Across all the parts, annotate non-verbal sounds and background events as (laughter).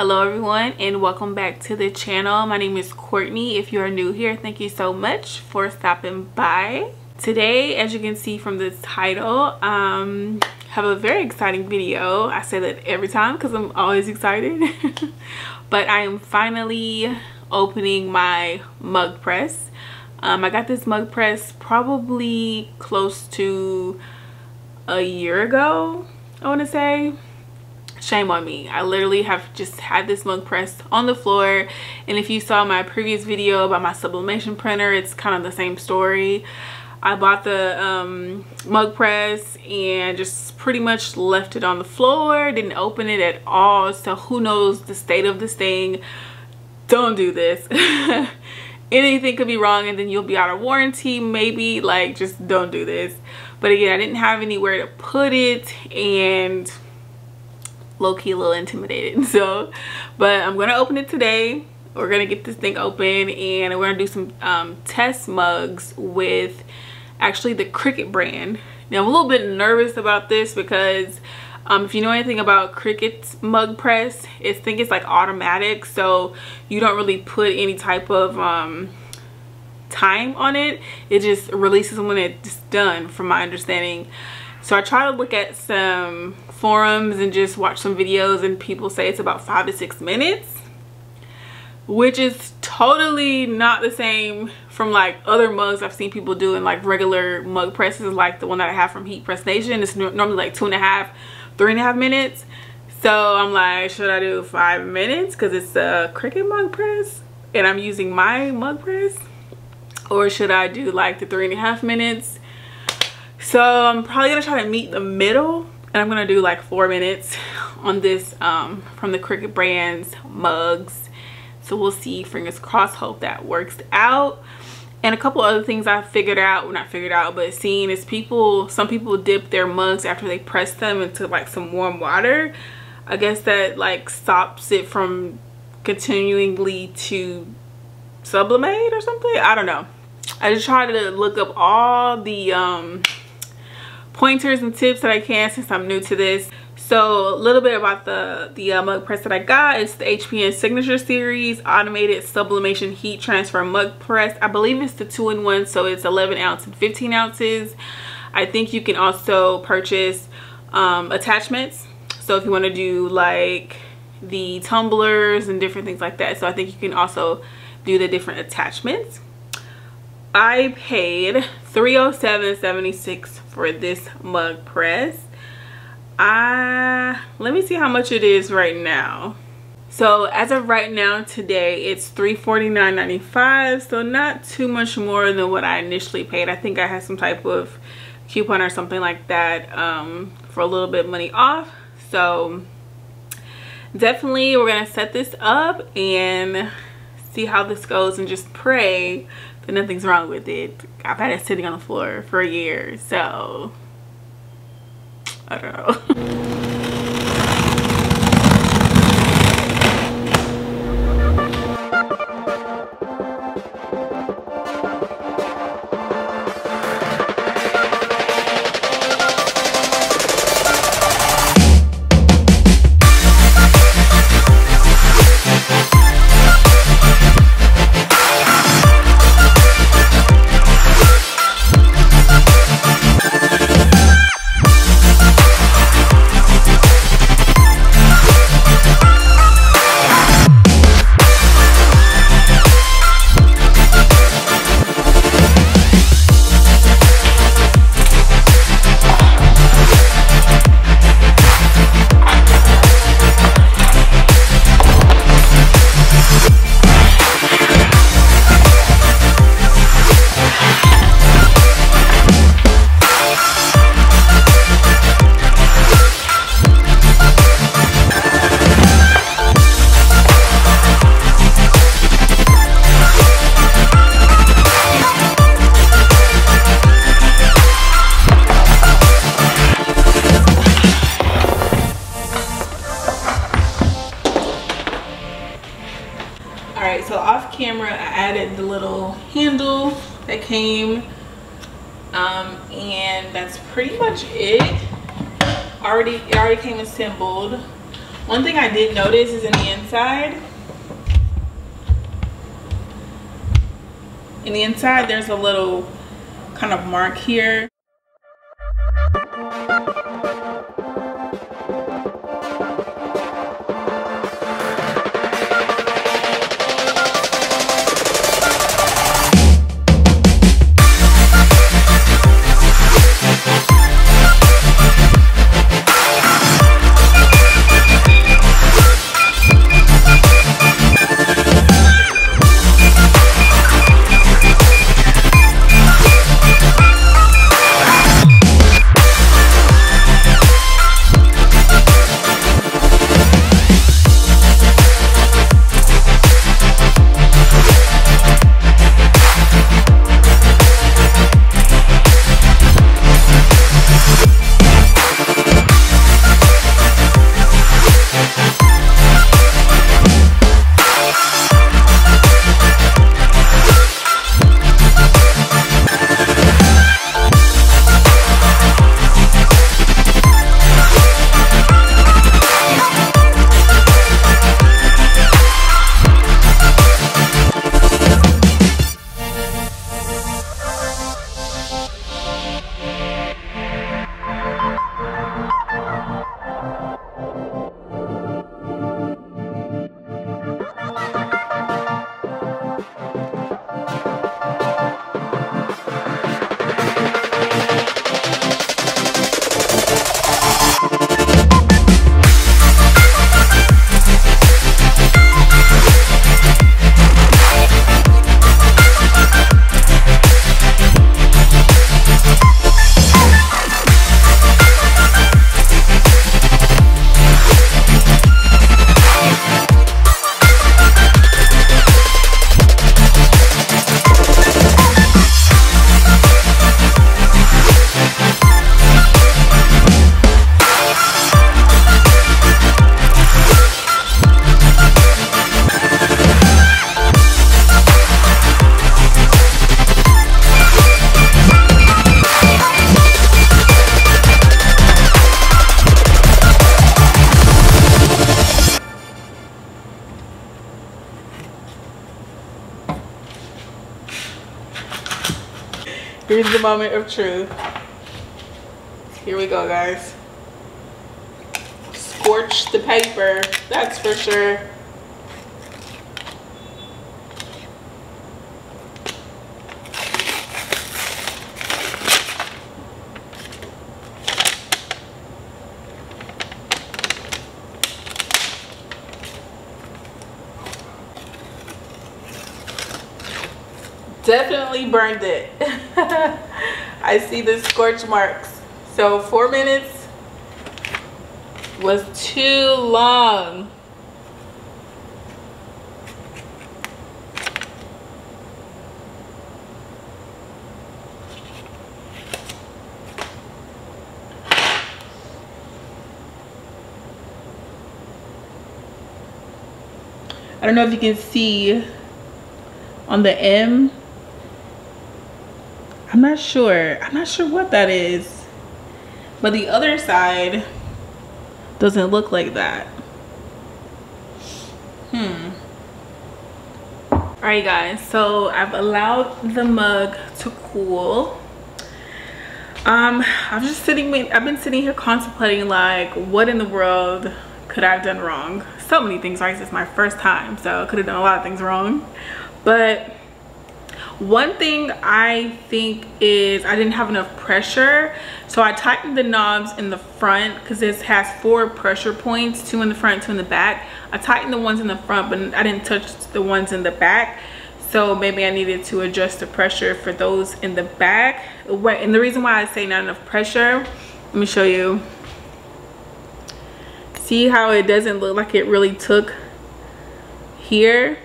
hello everyone and welcome back to the channel. My name is courtney. If you are new here thank you so much for stopping by. Today as you can see from the title um have a very exciting video. I say that every time because i'm always excited. (laughs) But i am finally opening my mug press. Um, i got this mug press probably close to a year ago i want to say shame on me. I literally have just had this mug press on the floor. And if you saw my previous video about my sublimation printer it's kind of the same story. I bought the um, mug press and just pretty much left it on the floor. Didn't open it at all. So who knows the state of this thing? Don't do this. (laughs) Anything could be wrong and then you'll be out of warranty. Maybe like just don't do this. But again i didn't have anywhere to put it and low-key a little intimidated (laughs) so but i'm gonna open it today. We're gonna get this thing open and we're gonna do some um, test mugs with actually the Cricut brand. Now i'm a little bit nervous about this because um, if you know anything about Cricut's mug press I think it's like automatic so you don't really put any type of um, time on it. It just releases when it's done from my understanding so I try to look at some forums and just watch some videos and people say it's about five to six minutes which is totally not the same from like other mugs I've seen people do in like regular mug presses like the one that I have from Heat Press Nation. It's normally like two and a half, three and a half minutes. So I'm like, should I do five minutes because it's a Cricut mug press and I'm using my mug press? Or should I do like the three and a half minutes? So I'm probably gonna try to meet the middle and I'm gonna do like four minutes (laughs) on this um, from the Cricut brands mugs. So we'll see. Fingers crossed. Hope that works out. And a couple other things I figured out well not figured out but seeing is people some people dip their mugs after they press them into like some warm water. I guess that like stops it from continually to sublimate or something. I don't know. I just try to look up all the um pointers and tips that I can since I'm new to this. So a little bit about the, the uh, mug press that I got. It's the HPN Signature Series Automated Sublimation Heat Transfer Mug Press. I believe it's the two-in-one, so it's 11 ounce and 15 ounces. I think you can also purchase um, attachments. So if you want to do like the tumblers and different things like that. So I think you can also do the different attachments. I paid 307.76 for this mug press. I let me see how much it is right now. So as of right now today it's $349.95 so not too much more than what I initially paid. I think I had some type of coupon or something like that um, for a little bit of money off. So definitely we're gonna set this up and see how this goes and just pray that nothing's wrong with it. I've had it sitting on the floor for a year, so I don't know. (laughs) came um, and that's pretty much it. Already it already came assembled. One thing I did notice is in the inside. In the inside there's a little kind of mark here Here's the moment of truth. Here we go, guys. Scorch the paper, that's for sure. Definitely burned it. (laughs) I see the scorch marks. So four minutes was too long. I don't know if you can see on the M I'm not sure. I'm not sure what that is. But the other side doesn't look like that. Hmm. Alright guys, so I've allowed the mug to cool. Um, I'm just sitting, I've been sitting here contemplating like, what in the world could I have done wrong? So many things, right? This is my first time, so I could have done a lot of things wrong. But one thing i think is i didn't have enough pressure so i tightened the knobs in the front because this has four pressure points two in the front two in the back. I tightened the ones in the front but i didn't touch the ones in the back so maybe i needed to adjust the pressure for those in the back. And the reason why i say not enough pressure let me show you. See how it doesn't look like it really took here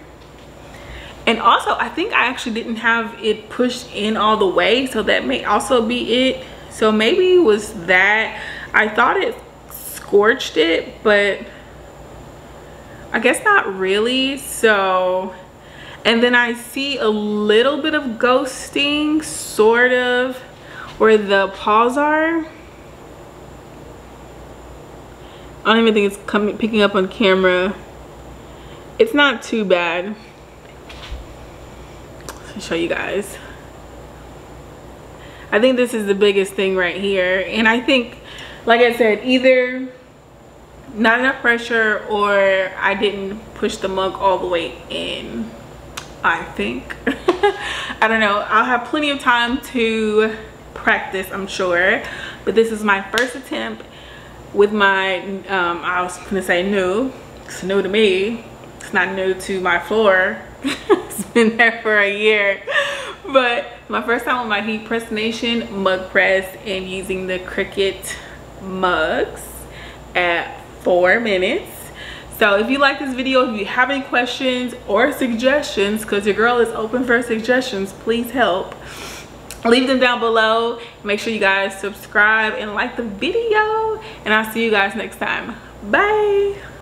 and also i think i actually didn't have it pushed in all the way so that may also be it so maybe it was that i thought it scorched it but i guess not really so and then i see a little bit of ghosting sort of where the paws are I don't even think it's coming picking up on camera. It's not too bad. Show you guys. I think this is the biggest thing right here. And I think, like I said, either not enough pressure or I didn't push the mug all the way in, I think. (laughs) I don't know. I'll have plenty of time to practice, I'm sure. But this is my first attempt with my, um, I was gonna say new. It's new to me. It's not new to my floor. (laughs) (laughs) been there for a year. But my first time with my heat press nation mug press and using the Cricut mugs at four minutes. So if you like this video, if you have any questions or suggestions, because your girl is open for suggestions, please help. Leave them down below. Make sure you guys subscribe and like the video. And I'll see you guys next time. Bye.